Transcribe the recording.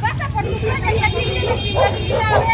Pasa por tu casa y aquí tienes